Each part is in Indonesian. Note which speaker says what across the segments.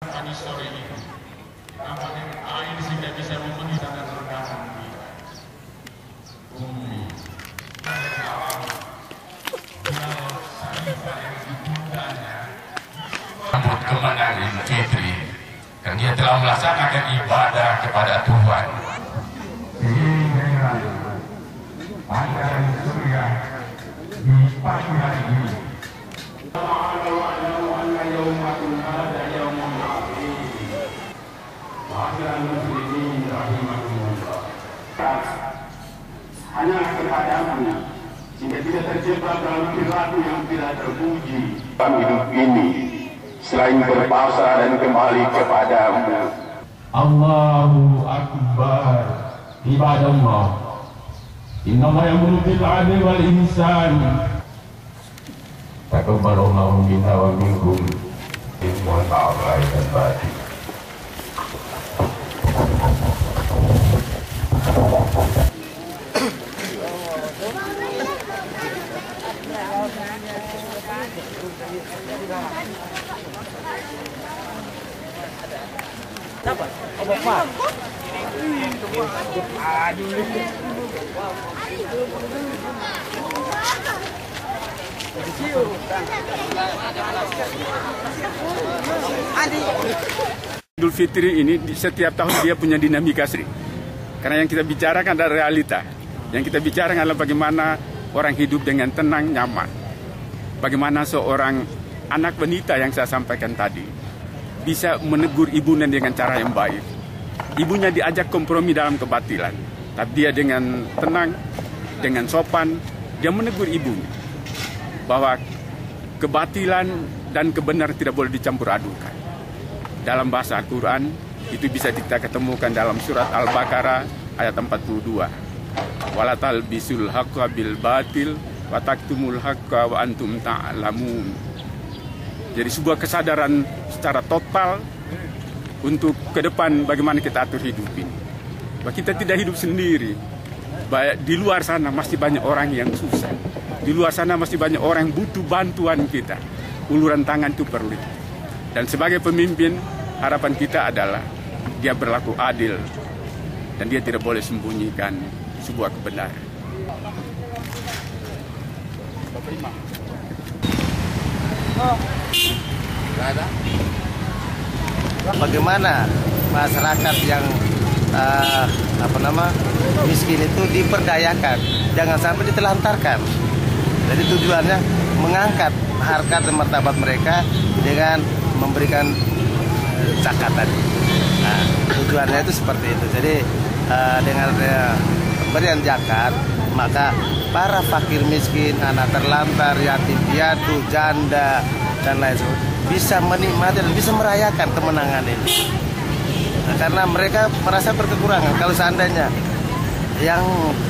Speaker 1: pagi sore ini nampaknya air sehingga bisa memenuhi tangan rendaman. Bumi. Sambut kemenangan Fitri dan dia telah melaksanakan ibadah kepada Tuhan. Pantai surya di pagi hari ini.
Speaker 2: Hanya kepadamu sehingga tidak terjebak dalam perilaku yang tidak terpuji dalam hidup ini selain berpasrah dan kembali kepadamu.
Speaker 3: Allahu Akbar. Ibadallah. Innama yamuru bil adli wal ihsan Takabbalallahu minna wa minkum. Mohon
Speaker 4: Idul Fitri ini setiap tahun dia punya dinamika Sri. Karena yang kita bicarakan adalah realita. Yang kita bicarakan adalah bagaimana orang hidup dengan tenang, nyaman. Bagaimana seorang anak wanita yang saya sampaikan tadi bisa menegur ibunya dengan cara yang baik. Ibunya diajak kompromi dalam kebatilan. Tapi dia dengan tenang, dengan sopan, dia menegur ibunya. Bahwa kebatilan dan kebenaran tidak boleh dicampur adukan dalam bahasa Al-Quran itu bisa kita ketemukan dalam surat Al-Baqarah ayat 42. Walatal bisul haqqa bil batil wa taktumul haqqa wa antum ta'lamun. Jadi sebuah kesadaran secara total untuk ke depan bagaimana kita atur hidup ini. Bahwa kita tidak hidup sendiri. Ba- Di luar sana masih banyak orang yang susah. Di luar sana masih banyak orang yang butuh bantuan kita. Uluran tangan itu perlu. Dan sebagai pemimpin, harapan kita adalah dia berlaku adil dan dia tidak boleh sembunyikan sebuah kebenaran.
Speaker 5: Bagaimana masyarakat yang eh, apa nama miskin itu diperdayakan? Jangan sampai ditelantarkan. Jadi tujuannya mengangkat harkat dan martabat mereka dengan memberikan eh, zakat tadi. Nah, tujuannya itu seperti itu. Jadi eh, dengan eh, pemberian zakat maka para fakir miskin anak terlantar yatim piatu janda dan lain sebagainya bisa menikmati dan bisa merayakan kemenangan ini. Nah, karena mereka merasa berkekurangan. Kalau seandainya yang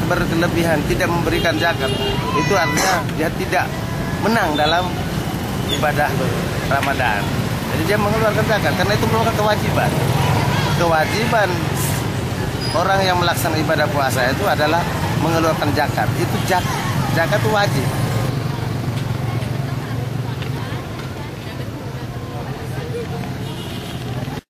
Speaker 5: berkelebihan tidak memberikan zakat itu artinya dia tidak menang dalam ibadah Ramadan. Jadi dia mengeluarkan zakat karena itu merupakan kewajiban. Kewajiban orang yang melaksanakan ibadah puasa itu adalah mengeluarkan zakat. Itu jak zakat itu wajib